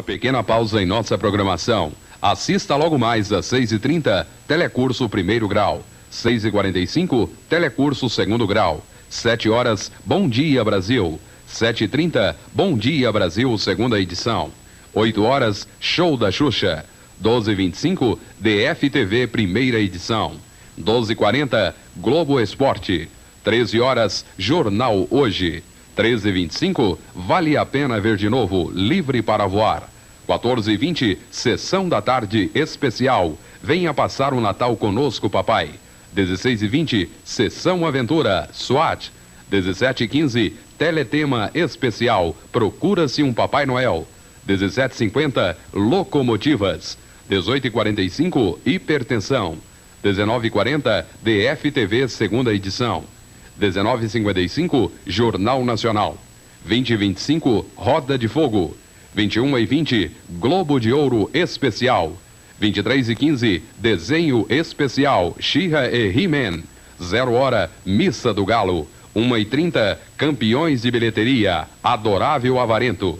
Uma pequena pausa em nossa programação. Assista logo mais às 6h30, Telecurso Primeiro Grau. 6h45, Telecurso Segundo Grau. 7 horas, Bom Dia Brasil. 7h30, Bom Dia Brasil, segunda edição. 8 horas, Show da Xuxa. 12h25, DFTV, primeira edição. 12h40, Globo Esporte. 13 horas, Jornal Hoje. 13h25, Vale a Pena Ver de Novo, Livre para Voar. 14h20, Sessão da Tarde Especial. Venha passar o Natal conosco, papai. 16h20, Sessão Aventura, SWAT. 17h15, Teletema Especial, Procura-se um Papai Noel. 17h50, Locomotivas. 18h45, Hipertensão. 19h40, DFTV, segunda edição. 19h55, Jornal Nacional. 20h25, Roda de Fogo. 21 e 20, Globo de Ouro Especial. 23 e 15, Desenho Especial, Xirra e He-Man. 0 hora, Missa do Galo. 1 e 30, Campeões de Bilheteria, Adorável Avarento.